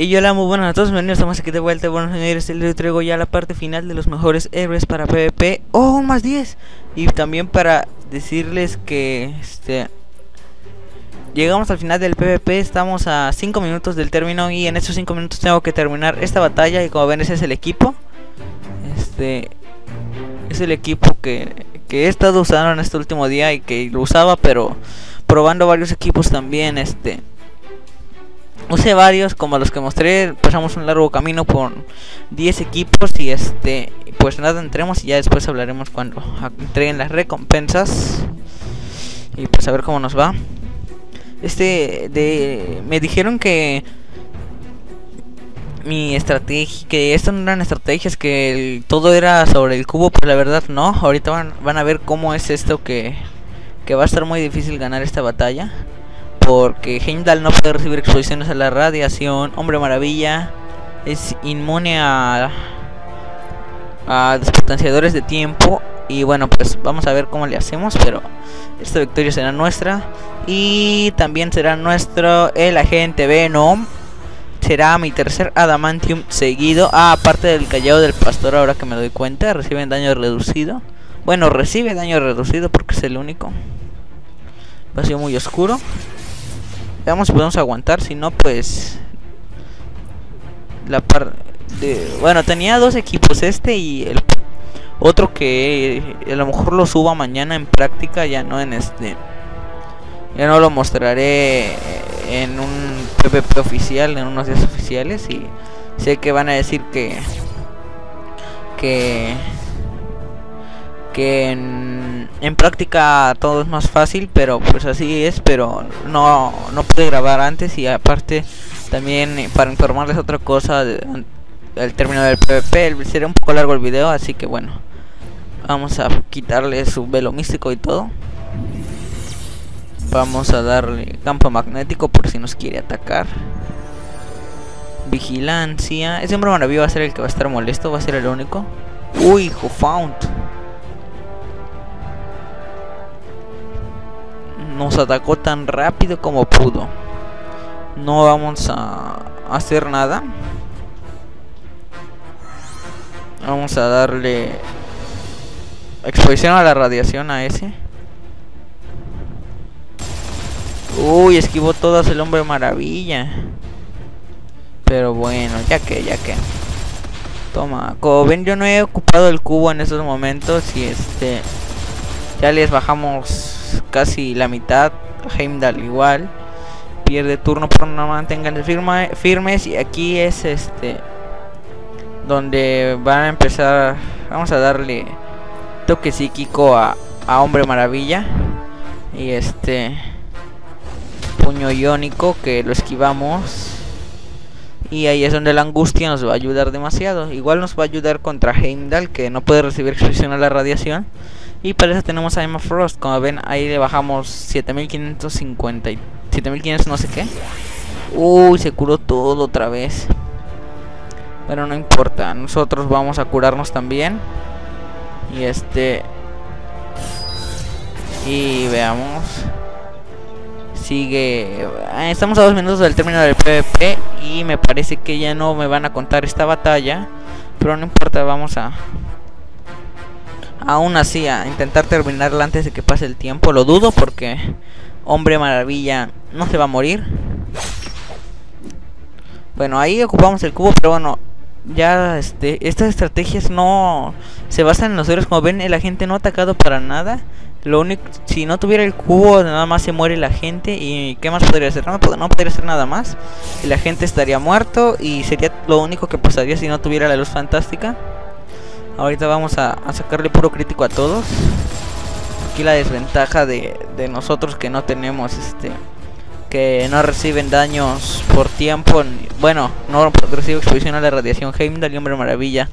Y hola, muy buenas a todos, bienvenidos estamos aquí de vuelta, buenos señores, el traigo ya la parte final de los mejores héroes para PvP, oh, un más 10, y también para decirles que, este, llegamos al final del PvP, estamos a 5 minutos del término y en estos 5 minutos tengo que terminar esta batalla. Y como ven ese es el equipo, este, es el equipo que, que he estado usando en este último día y que lo usaba, pero probando varios equipos también, este usé varios como los que mostré pasamos un largo camino por 10 equipos y este pues nada entremos y ya después hablaremos cuando entreguen las recompensas y pues a ver cómo nos va. Este de me dijeron que mi estrategia que esto no eran estrategias que todo era sobre el cubo pues la verdad no. Ahorita van, van a ver cómo es esto que que va a estar muy difícil ganar esta batalla porque Heimdall no puede recibir exposiciones a la radiación. Hombre Maravilla es inmune a, a despotenciadores de tiempo. Y bueno, pues vamos a ver cómo le hacemos. Pero esta victoria será nuestra. Y también será nuestro el agente Venom. Será mi tercer Adamantium seguido. Ah, aparte del callado del pastor, ahora que me doy cuenta, reciben daño reducido. Bueno, recibe daño reducido porque es el único. Vacío muy oscuro. Veamos si podemos aguantar, si no pues la par de bueno, tenía dos equipos, este y el otro que a lo mejor lo suba mañana en práctica, ya no en este. Ya no lo mostraré en un PvP oficial, en unos días oficiales y sé que van a decir que que que en, en, práctica todo es más fácil, pero pues así es, pero no, no pude grabar antes y aparte también para informarles otra cosa del término del PvP, sería un poco largo el video, así que bueno, vamos a quitarle su velo místico y todo. Vamos a darle campo magnético por si nos quiere atacar. Vigilancia. Ese hombre maravilloso va a ser el que va a estar molesto, va a ser el único. Uy, found nos atacó tan rápido como pudo. No vamos a hacer nada. Vamos a darle exposición a la radiación a ese. Uy, esquivó todas el hombre maravilla. Pero bueno, ya que, ya que. Toma, como ven yo no he ocupado el cubo en estos momentos y este ya les bajamos casi la mitad. Heimdall igual. Pierde turno por no mantengan firma, firmes. Y aquí es este. Donde van a empezar. Vamos a darle toque psíquico a, a Hombre Maravilla. Y este. Puño iónico que lo esquivamos. Y ahí es donde la angustia nos va a ayudar demasiado. Igual nos va a ayudar contra Heimdall, que no puede recibir exposición a la radiación. Y para eso tenemos a Emma Frost. Como ven, ahí le bajamos 7550. 7500 no sé qué. Uy, se curó todo otra vez. Pero no importa. Nosotros vamos a curarnos también. Y este... Y veamos. Sigue... Ah, estamos a dos minutos del término del PvP. Y me parece que ya no me van a contar esta batalla. Pero no importa, vamos a aún así a intentar terminarla antes de que pase el tiempo. Lo dudo porque Hombre Maravilla no se va a morir. Bueno, ahí ocupamos el cubo, pero bueno, ya este, estas estrategias no se basan en los héroes. Como ven, la gente no ha atacado para nada. Lo único, si no tuviera el cubo, nada más se muere la gente. ¿Y qué más podría hacer? No, no podría hacer nada más. La gente estaría muerto. Y sería lo único que pasaría si no tuviera la luz fantástica. Ahorita vamos a, sacarle puro crítico a todos. Aquí la desventaja de, nosotros que no tenemos este que no reciben daños por tiempo. Bueno, no recibe exposición a la radiación Heimdall y Hombre Maravilla.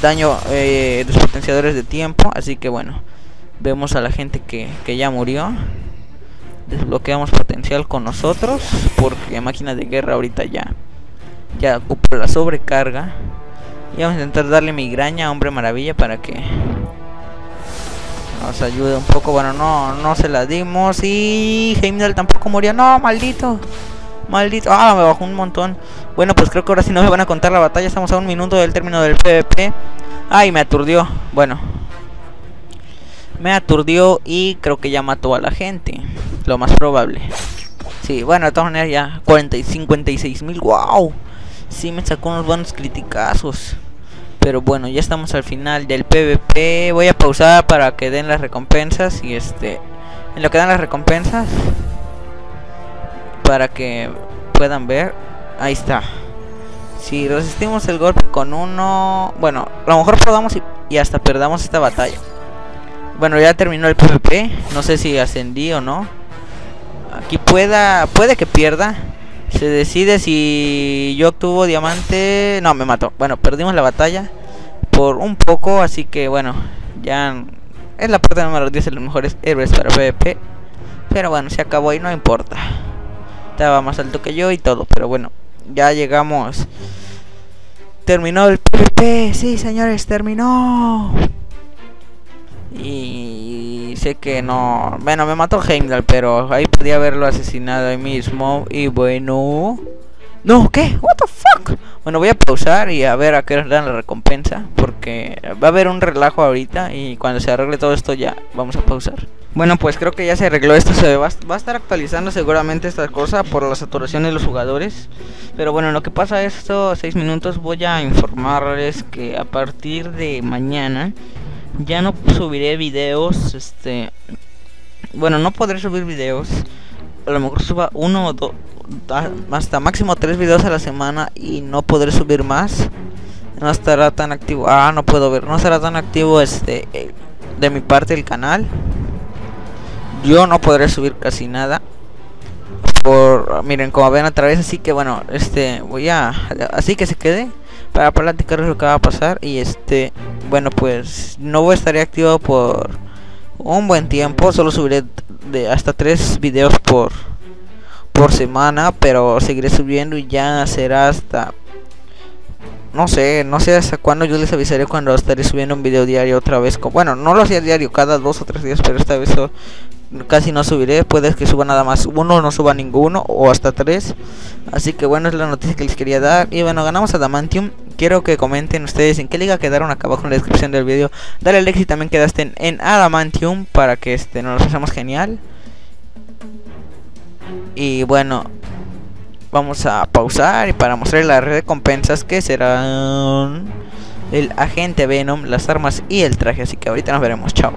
Daño eh, de potenciadores de tiempo. Así que bueno, vemos a la gente que, que ya murió. Desbloqueamos potencial con nosotros. Porque máquina de guerra ahorita ya, ya ocupa la sobrecarga. Y vamos a intentar darle migraña a Hombre Maravilla para que nos ayude un poco. Bueno, no, no se la dimos. Y Heimdall tampoco murió. No, maldito. Maldito. Ah, me bajó un montón. Bueno, pues creo que ahora sí no me van a contar la batalla. Estamos a un minuto del término del PvP. Ay, me aturdió. Bueno. Me aturdió y creo que ya mató a la gente. Lo más probable. Sí, bueno, de todas maneras ya 40 y 56 mil. ¡Wow! Sí, me sacó unos buenos criticazos. Pero bueno, ya estamos al final del PvP. Voy a pausar para que den las recompensas. Y este... En lo que dan las recompensas. Para que puedan ver. Ahí está. Si resistimos el golpe con uno... Bueno, a lo mejor podamos y, y hasta perdamos esta batalla. Bueno, ya terminó el PvP. No sé si ascendí o no. Aquí pueda... Puede que pierda. Se decide si yo obtuvo diamante. No, me mató. Bueno, perdimos la batalla por un poco. Así que bueno, ya es la parte número 10 de los mejores héroes para PvP. Pero bueno, se acabó y no importa. Estaba más alto que yo y todo. Pero bueno, ya llegamos. Terminó el PvP. Sí, señores, terminó. Y sé que no. Bueno, me mató Heimdall, pero ahí podía haberlo asesinado ahí mismo. Y bueno. No, ¿qué? What the fuck? Bueno, voy a pausar y a ver a qué hora dan la recompensa. Porque va a haber un relajo ahorita. Y cuando se arregle todo esto, ya vamos a pausar. Bueno, pues creo que ya se arregló esto. Se va, va a estar actualizando seguramente esta cosa por la saturación de los jugadores. Pero bueno, lo que pasa es estos 6 minutos voy a informarles que a partir de mañana ya no subiré videos, este... Bueno, no podré subir videos. A lo mejor suba uno o dos, hasta máximo tres videos a la semana y no podré subir más. No estará tan activo. Ah, no puedo ver. No estará tan activo este de mi parte el canal. Yo no podré subir casi nada. Por miren, como ven a través así que bueno, este voy a así que se quede para platicarles lo que va a pasar y este bueno pues no estaré activo por un buen tiempo solo subiré de hasta tres videos por por semana pero seguiré subiendo y ya será hasta no sé, no sé hasta cuándo yo les avisaré cuando estaré subiendo un video diario otra vez. Bueno, no lo hacía diario, cada dos o tres días, pero esta vez casi no subiré. Puede que suba nada más uno, no suba ninguno, o hasta tres. Así que bueno, es la noticia que les quería dar. Y bueno, ganamos a Damantium. Quiero que comenten ustedes en qué liga quedaron acá abajo en la descripción del video. Dale like si también quedaste en, en Adamantium para que este nos lo pasemos genial. Y bueno, vamos a pausar y para mostrar las recompensas que serán el agente Venom, las armas y el traje. Así que ahorita nos veremos, chao.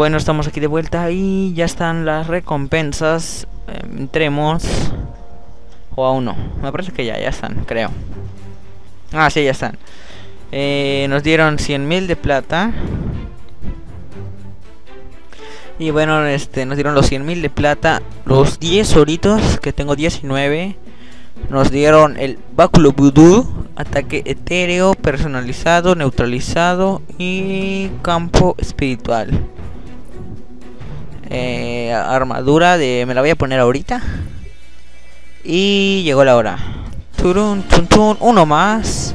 Bueno, estamos aquí de vuelta y ya están las recompensas. Eh, entremos. O aún no. Me parece que ya, ya están, creo. Ah, sí, ya están. Eh, nos dieron 100.000 de plata. Y bueno, este, nos dieron los 100.000 de plata. Los 10 oritos, que tengo 19. Nos dieron el báculo voodoo, ataque etéreo, personalizado, neutralizado y campo espiritual. Eh, armadura de... Me la voy a poner ahorita. Y llegó la hora. Turun, tun, uno más.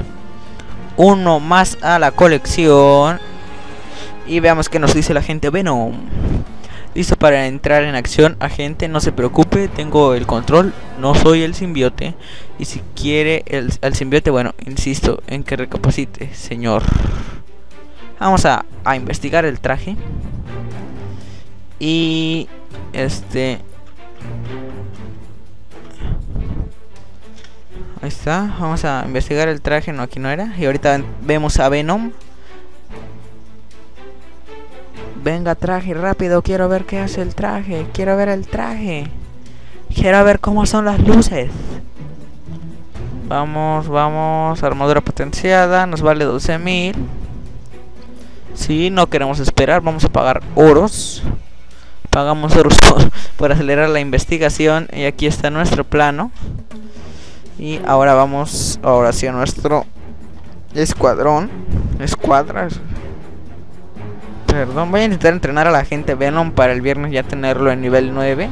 Uno más a la colección. Y veamos qué nos dice la gente Venom. Listo para entrar en acción, agente, no se preocupe, tengo el control, no soy el simbiote. Y si quiere el, el simbiote, bueno, insisto en que recapacite, señor. Vamos a, a investigar el traje. Y este Ahí está, vamos a investigar el traje, no aquí no era. Y ahorita vemos a Venom. Venga, traje, rápido, quiero ver qué hace el traje. Quiero ver el traje. Quiero ver cómo son las luces. Vamos, vamos, armadura potenciada, nos vale 12.000. Si, no queremos esperar, vamos a pagar oros pagamos euros por, acelerar la investigación y aquí está nuestro plano y ahora vamos ahora hacia nuestro escuadrón escuadras perdón voy a intentar entrenar a la gente Venom para el viernes ya tenerlo en nivel 9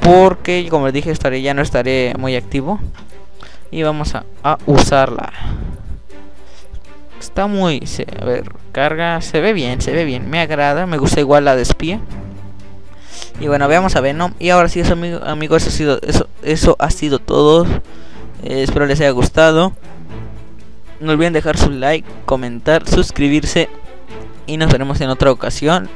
porque como les dije estaré ya no estaré muy activo y vamos a, usarla está muy a ver carga. Se ve bien, se ve bien. Me agrada, me gusta igual la de espía. Y bueno, veamos a Venom. Y ahora sí, eso, amigo, amigos, eso ha sido, eso, eso ha sido todo. Eh, espero les haya gustado. No olviden dejar su like, comentar, suscribirse. Y nos veremos en otra ocasión.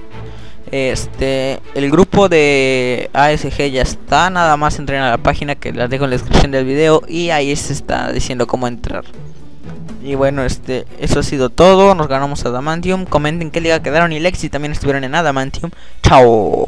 Este, el grupo de ASG ya está, nada más entren a la página que la dejo en la descripción del video y ahí se está diciendo cómo entrar. Y bueno, este, eso ha sido todo, nos ganamos Adamantium, comenten qué liga quedaron y Lexi también estuvieron en Adamantium. Chao.